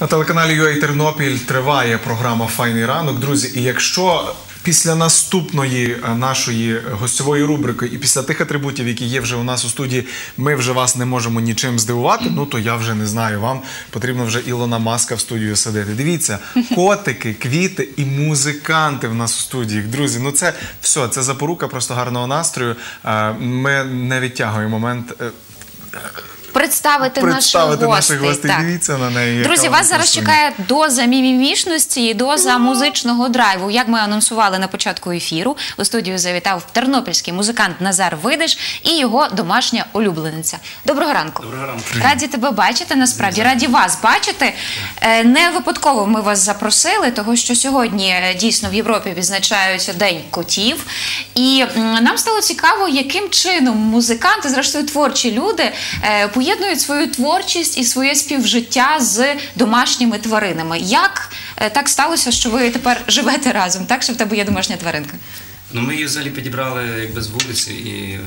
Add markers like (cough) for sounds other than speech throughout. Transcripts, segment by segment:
На телеканалі UA Тернопіль триває програма Файний ранок. Друзі, і якщо після наступної е, нашої гостьової рубрики і після тих атрибутів, які є вже у нас у студії, ми вже вас не можемо нічим здивувати, ну то я вже не знаю. Вам потрібно вже Ілона Маска в студію садити. Дивіться, (laughs) котики, квіти і музиканти в нас у студії. Друзі, ну це все, це запорука просто гарного настрою. Е, Ми не відтягуємо момент. Представити, Представити наших наших гостей. Дивіться на неї, Друзі, вас зараз чекає доза мімімішності і доза музичного драйву. Як ми анонсували на початку ефіру, у студію завітав тернопільський музикант Назар Видиш і його домашня улюблениця. Доброго ранку. Доброго ранку. Раді тебе бачити. Насправді раді вас бачити. Е, Не випадково ми вас запросили, того що сьогодні е, дійсно в Європі відзначають День котів. І нам стало цікаво, яким чином музиканти, зрештою творчі люди, е, поєднують свою творчість і своє співжиття з домашніми тваринами. Як е, так сталося, що ви тепер живете разом? Так, що в тебе є домашня тваринка? Ну, ми її взагалі підібрали якби з вулиці, і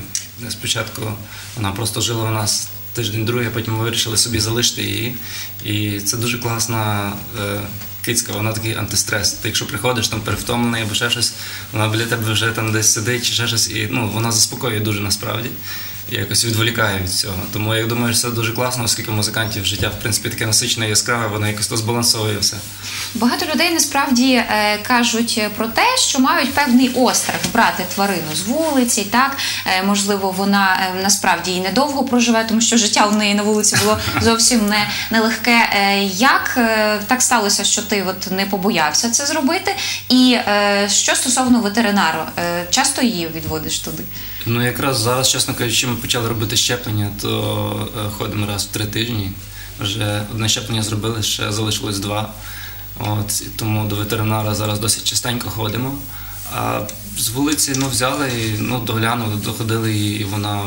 спочатку вона просто жила у нас тиждень другий, потім ми вирішили собі залишити її. І це дуже класна е, кицька, вона такий антистрес. Ти якщо приходиш там перевтомлений або ще щось, вона біля тебе вже там десь сидить чи ще щось, і ну, вона заспокоює дуже насправді. Якось відволікає від цього. Тому я думаю, що це дуже класно, оскільки музикантів життя в принципі таке насичене, яскраве, воно якось то збалансовує все. Багато людей насправді е, кажуть про те, що мають певний острах брати тварину з вулиці. Так Е, можливо, вона е, насправді і недовго проживе, тому що життя у неї на вулиці було (laughs) зовсім не нелегке. Як так сталося, що ти от не побоявся це зробити? І що стосовно ветеринару, часто її відводиш туди? Ну, якраз зараз, чесно кажучи, ми почали робити щеплення, то е, ходимо раз в три тижні. Вже одне щеплення зробили, ще залишилось два. От, тому до ветеринара зараз досить частенько ходимо. А з вулиці ну, взяли ну, доглянули, доходили і вона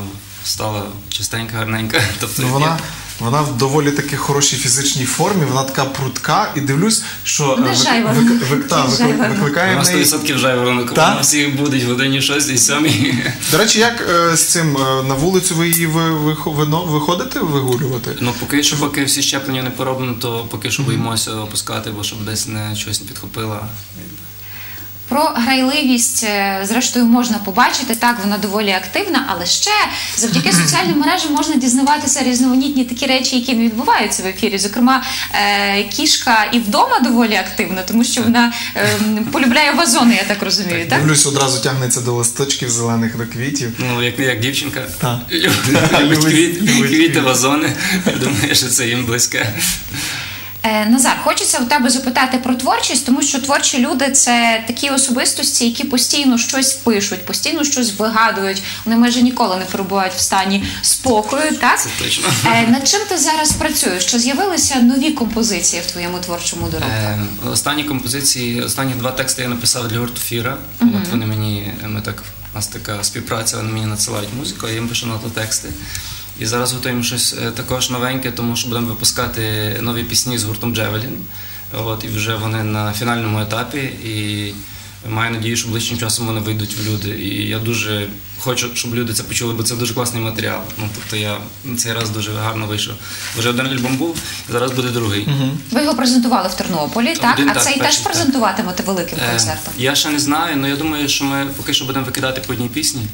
стала чистенька, гарненька. (laughs) Тобто, Ну, вона, вона в доволі таки хорошій фізичній формі, вона така прутка, і дивлюсь, що е, вик- вик- та, викликає вона в неї. 100% вже воронок, Так? вона всіх будить в годині 6 7 (laughs) До речі, як е, з цим е, на вулицю ви її ви, ви, вино- виходите вигулювати? Ну, поки що, поки всі щеплення не пороблено, то поки що боїмося опускати, бо щоб десь не щось не підхопила. Про грайливість, е, зрештою, можна побачити. Так, вона доволі активна, але ще завдяки (clears throat) соціальним мережам можна дізнаватися різноманітні такі речі, які не відбуваються в ефірі. Зокрема, е, кішка і вдома доволі активна, тому що вона е, полюбляє вазони, я так розумію. Так, Дивлюсь, одразу тягнеться до листочків зелених до квітів. Ну, як, як дівчинка. Так. Любить Любить- квіт, любить квіти, квіти. вазони. Я думаю, що це їм близьке. Е, Назар, хочеться у тебе запитати про творчість, тому що творчі люди це такі особистості, які постійно щось пишуть, постійно щось вигадують. Вони майже ніколи не перебувають в стані спокою. Так Це точно. Е, над чим ти зараз працюєш? Чи з'явилися нові композиції в твоєму творчому доробку? Е, останні композиції, останні два тексти я написав для гурту Фіра. От вони мені, ми так, у нас така співпраця, вони мені надсилають музику, а я їм пишу на то тексти. І зараз готуємо щось е, також новеньке, тому що будемо випускати нові пісні з гуртом Джевелін. От, і вже вони на фінальному етапі. І маю надію, що ближчим часом вони вийдуть в люди. І я дуже хочу, щоб люди це почули, бо це дуже класний матеріал. Ну, тобто я цей раз дуже гарно вийшов. Вже один альбом був, зараз буде другий. Ви його презентували в Тернополі, так? Один, а так, цей теж презентуватимете великим Е, концертом. Я ще не знаю, але я думаю, що ми поки що будемо викидати по одній пісні,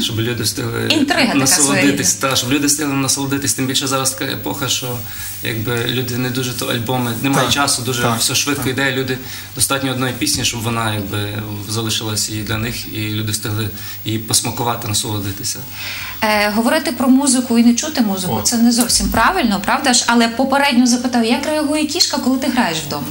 щоб люди встигли Інтрига насолодитись. Та, щоб люди встигли насолодитись. Тим більше зараз така епоха, що якби люди не дуже то альбоми, немає Так, часу, дуже так, все швидко йде. Люди достатньо одної пісні, щоб вона якби залишилась і для них, і люди встигли її посмакувати, насолодитися. Е, говорити про музику і не чути музику О. це не зовсім правильно, правда ж? Але попередньо запитав, як реагує кішка, коли ти граєш вдома?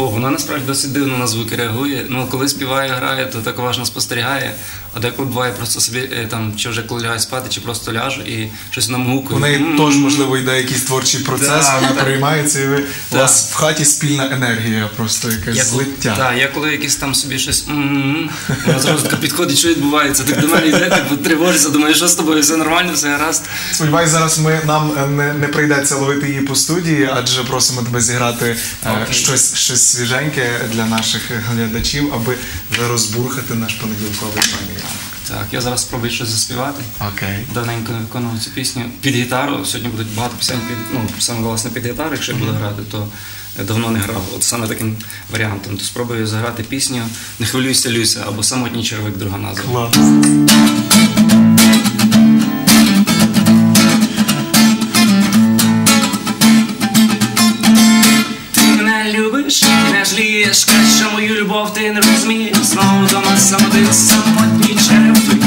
О, вона насправді досить дивно на звуки реагує. Ну, коли співає, грає, то так уважно спостерігає. А деколи буває просто собі е, там, чи вже коли лягає спати, чи просто ляжу і щось нам гукає. У неї теж, можливо, йде якийсь творчий процес, Да, вона да. переймається, і ви, у Да. вас в хаті спільна енергія, просто якесь Я злиття. та, я коли якийсь там собі щось вона зразу така підходить, що відбувається. Так до мене йде, типу, тривожиться, думаю, що з тобою, все нормально, все гаразд. Сподіваюсь, зараз ми нам е, не, не прийдеться ловити її по студії, адже просимо тебе зіграти е, щось, щось свіженьке для наших глядачів, аби вже розбурхати наш понеділковий ранок. Так, я зараз спробую щось заспівати. Окей. Давненько не виконував цю пісню під гітару. Сьогодні будуть багато пісень під ну саме власне під гітару. Якщо я буду грати, то давно не грав. От саме таким варіантом. То спробую заграти пісню Не хвилюйся, Люся або самотній червик, друга назва. Клас. Жалієш, що мою любов ти не розумієш. Знову дома сам один самотній черепи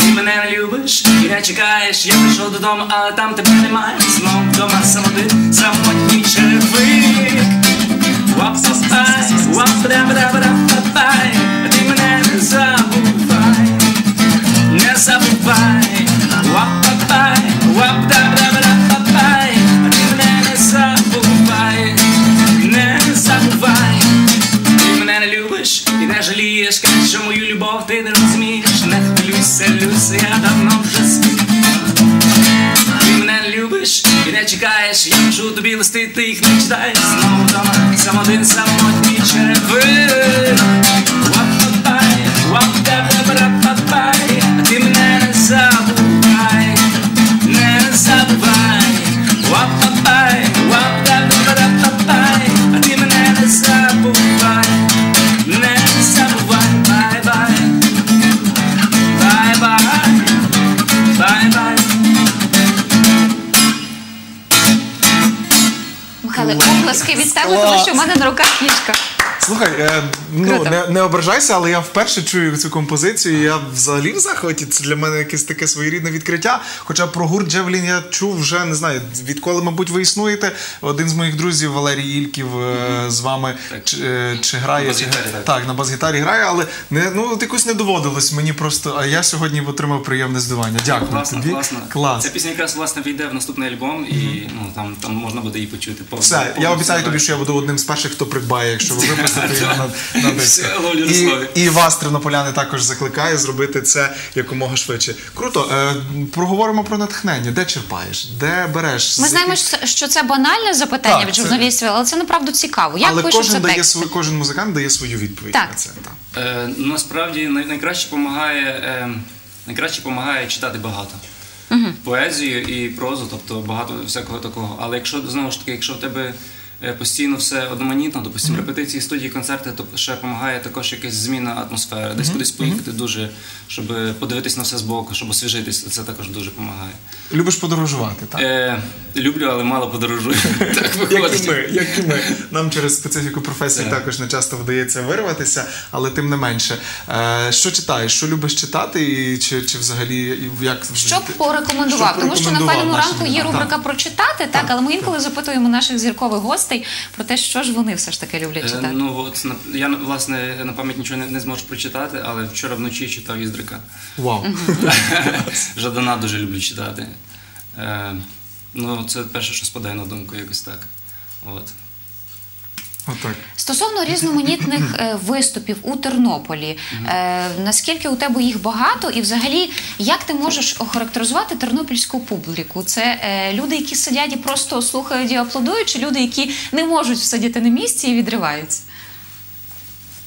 Ти мене не любиш і не чекаєш, я прийшов додому, але там тебе немає. Знову дома сам один самотній хвилюйся, Люся, я давно вже спів. Ти мене любиш і не чекаєш, я пишу тобі листи, ти їх не читаєш. Знову дома, сам один самотній тому що в мене на руках книжка. Слухай, е, ну не, не ображайся, але я вперше чую цю композицію. Я взагалі в захваті. Це для мене якесь таке своєрідне відкриття. Хоча про гурт Джевелін я чув вже не знаю, відколи, мабуть, ви існуєте. Один з моїх друзів, Валерій Ільків, е, з вами чи, е, чи грає На чи- бас-гітарі, так. на бас-гітарі грає, але не ну от якось не доводилось мені просто. А я сьогодні отримав приємне здивування. Дякую Класно, тобі. класно. Клас. Ця пісня якраз власне війде в наступний альбом, і ну там, там можна буде її почути. Все, я обіцяю тобі, що я буду одним з перших, хто придбає, якщо ви випустите його на, на диск. Все, І, і вас, тернополяни, також закликаю зробити це якомога швидше. Круто, е, проговоримо про натхнення. Де черпаєш? Де береш? Ми знаємо, що це- банальне запитання від журналістів, але це направду цікаво. Як Але кожен дає свою, кожен музикант дає свою відповідь Так. на це. Так. Е, насправді найкраще допомагає, е, найкраще допомагає читати багато. Поезію і прозу, тобто багато всякого такого. Але якщо знову ж таки, якщо в тебе постійно все одноманітно, допустимо, репетиції, студії, концерти, то ще допомагає також якась зміна атмосфери, десь кудись поїхати дуже, щоб подивитись на все збоку, щоб освіжитись, це також дуже допомагає. Любиш подорожувати, так? Е, люблю, але мало подорожую. (laughs) Так Як і виходить. ми, як і ми. Нам через специфіку професії Так. також не часто вдається вирватися, але тим не менше. Е, що читаєш? Що любиш читати? І, чи, чи взагалі як Що б порекомендував? Тому що на нашим ранку є рубрика прочитати, так, але ми інколи запитуємо наших зіркових гостей про те, що ж вони все ж таки люблять Е, читати. Ну от я власне на пам'ять нічого не, не зможу прочитати, але вчора вночі читав Іздрика. Вау. (laughs) Жадана дуже люблю читати. Е, ну, це перше, що спадає на думку, якось так. От. Отак. Стосовно різноманітних е, виступів у Тернополі, е, наскільки у тебе їх багато, і взагалі, як ти можеш охарактеризувати тернопільську публіку? Це е, люди, які сидять і просто слухають і аплодують, чи люди, які не можуть сидіти на місці і відриваються?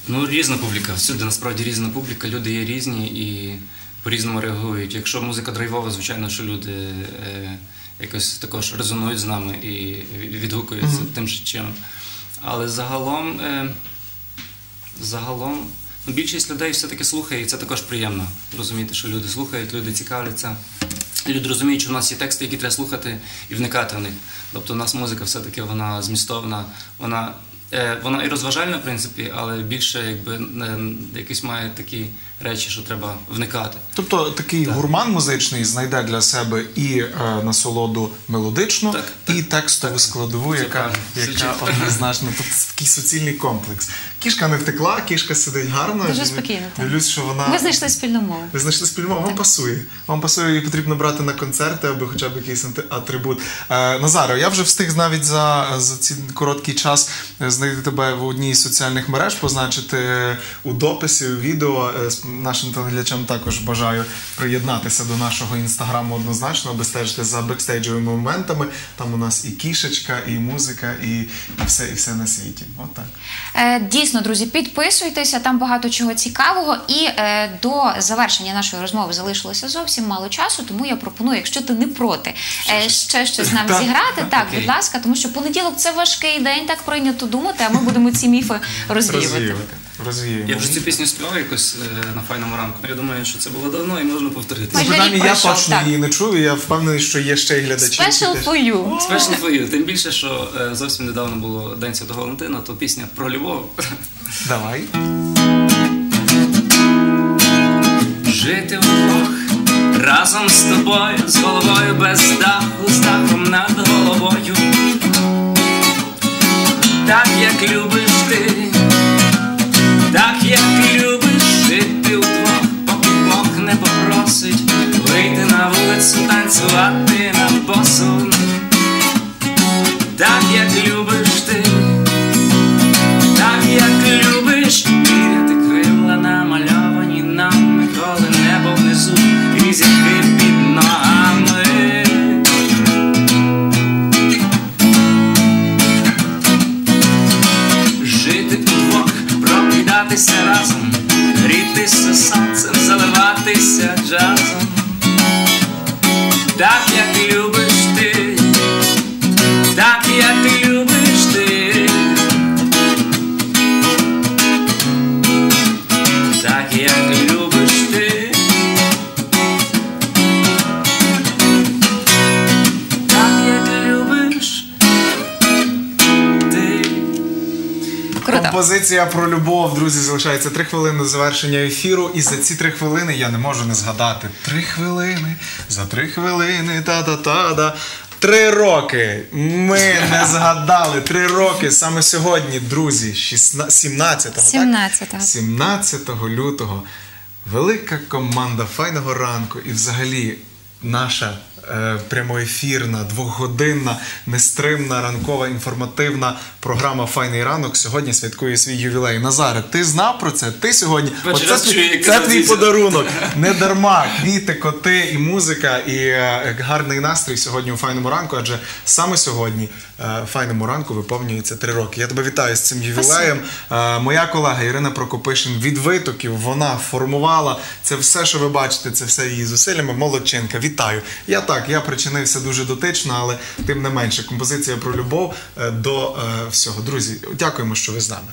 Ну, різна публіка. Всюди насправді різна публіка, люди є різні і по-різному реагують. Якщо музика драйвова, звичайно, що люди е, якось також резонують з нами і ві- відгукуються тим же чином. Але загалом, е, загалом, ну, більшість людей все-таки слухає, і це також приємно розуміти, що люди слухають, люди цікавляться. Люди розуміють, що в нас є тексти, які треба слухати і вникати в них. Тобто у нас музика все-таки вона змістовна, вона, вона і розважальна, в принципі, але більше якби е, якісь має такі речі, що треба вникати. Тобто такий гурман музичний знайде для себе і е, насолоду мелодичну, Так, і текстову складову, яка, яка однозначно. Тобто такий суцільний комплекс. Кішка не втекла, кішка сидить гарно. Дуже спокійно. Дивлюсь, що вона Ми знайшли спільну мову. Ви знайшли спільну мову? Вам пасує. Вам пасує, її потрібно брати на концерти або хоча б якийсь атрибут. Е, Назаро, я вже встиг навіть за, за цей короткий час е, знайти тебе в одній із соціальних мереж, позначити у дописі, у відео. Е, з Нашим телеглядачам також бажаю приєднатися до нашого інстаграму однозначно, аби стежити за бекстейджовими моментами. Там у нас і кішечка, і музика, і, і все, і все на світі. От так. Е, Дійсно, Дійсно, друзі, підписуйтеся, там багато чого цікавого. І е, до завершення нашої розмови залишилося зовсім мало часу, тому я пропоную, якщо ти не проти, е, ще щось нам Так. зіграти. Так, будь ласка, тому що понеділок це важкий день, так прийнято думати, а ми будемо ці міфи розвіювати. Розвіювати. Я вже цю пісню співав якось е, на файному ранку. Я думаю, що це було давно і можна повторити. Майже Принаймні, рік я пройшов, точно так. її не чую. Я впевнений, що є ще й глядачі. які Special теж- for you. Спешно твою. Тим більше, що е, зовсім недавно було День Святого Валентина, то пісня про любов. Давай. Жити вдвох разом з тобою, з головою без даху, з дахом над головою. Так як любиш ти, так як любиш жити out. Doctor Композиція про любов, друзі, залишається три хвилини до завершення ефіру. І за ці три хвилини я не можу не згадати. Три хвилини, за три хвилини, та-та-та-да. Три роки. Ми не згадали. Три роки саме сьогодні, друзі, 16, 17-го, так? 17-го. 17 лютого. Велика команда файного ранку і взагалі наша прямоефірна, двохгодинна, нестримна, ранкова, інформативна програма Файний ранок сьогодні святкує свій ювілей. Назаре, ти знав про це? Ти сьогодні. Перший Оце твій- це твій подарунок. (laughs) Не дарма. Квіти, коти і музика, і е, гарний настрій сьогодні у файному ранку, адже саме сьогодні е, файному ранку виповнюється три роки. Я тебе вітаю з цим ювілеєм. Е, Моя колега Ірина Прокопишин від витоків вона формувала це все, що ви бачите, це все її зусиллями. Молодчинка, вітаю. Я так, я причинився дуже дотично, але тим не менше, композиція про любов е, до е, всього. Друзі, дякуємо, що ви з нами.